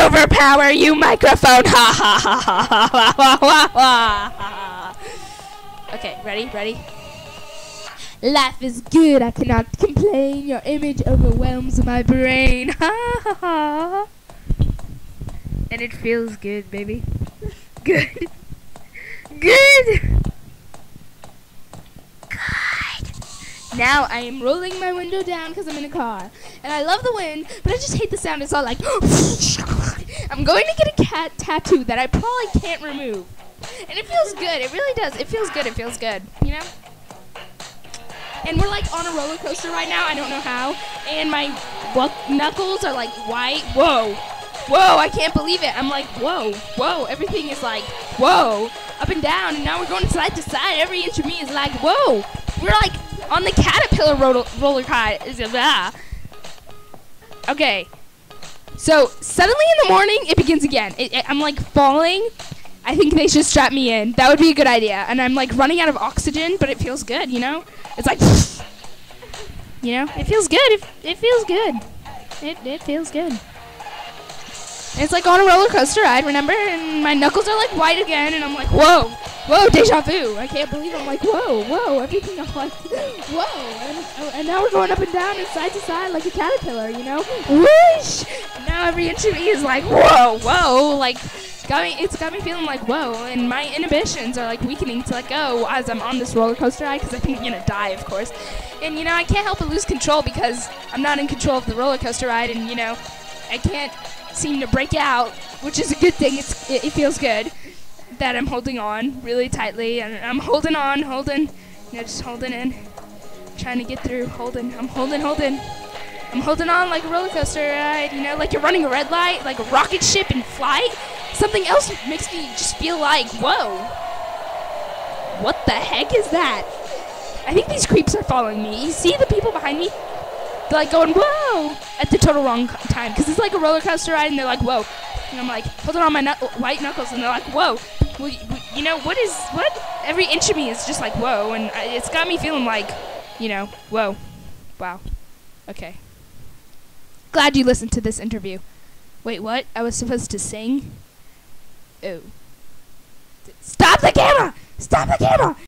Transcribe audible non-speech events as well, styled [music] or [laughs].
overpower you, microphone! Ha ha ha ha ha ha ha ha. Okay, ready? Ready? Life is good, I cannot complain. Your image overwhelms my brain. Ha ha ha. And it feels good, baby. Good. Good. Good. Now I am rolling my window down because I'm in a car. And I love the wind, but I just hate the sound. It's all like. [gasps] [laughs] I'm going to get a cat tattoo that I probably can't remove. And it feels good. It really does. It feels good. It feels good. You know? And we're like on a roller coaster right now. I don't know how. And my knuckles are like white. Whoa. Whoa, I can't believe it. I'm like, whoa, whoa. Everything is like, whoa, up and down. And now we're going side to side. Every inch of me is like, whoa. We're like on the caterpillar roller, roller it, ah. Okay. So suddenly in the morning, it begins again. It, it, I'm like falling. I think they should strap me in. That would be a good idea. And I'm like running out of oxygen, but it feels good, you know? It's like, [laughs] you know, it feels good. It, it feels good. It, it feels good. It's like on a roller coaster ride, remember? And my knuckles are like white again, and I'm like, whoa, whoa, deja vu. I can't believe I'm like, whoa, whoa, everything I'm like, [laughs] whoa. And, oh, and now we're going up and down and side to side like a caterpillar, you know? Whoosh! Every inch of me is like, whoa, whoa, like, got me, it's got me feeling like, whoa, and my inhibitions are like weakening to let go as I'm on this roller coaster ride because I think I'm gonna die, of course. And you know, I can't help but lose control because I'm not in control of the roller coaster ride, and you know, I can't seem to break out, which is a good thing. It's it, it feels good that I'm holding on really tightly, and I'm holding on, holding, you know, just holding in, trying to get through, holding. I'm holding, holding. I'm holding on like a roller coaster ride, you know, like you're running a red light, like a rocket ship in flight. Something else makes me just feel like, whoa, what the heck is that? I think these creeps are following me. You see the people behind me? They're like going, whoa, at the total wrong time. Because it's like a roller coaster ride, and they're like, whoa. And I'm like, holding on my knuck- white knuckles, and they're like, whoa. Well, you, you know, what is, what? Every inch of me is just like, whoa. And I, it's got me feeling like, you know, whoa. Wow. Okay. Glad you listened to this interview. Wait, what? I was supposed to sing? Oh. Stop the camera! Stop the camera!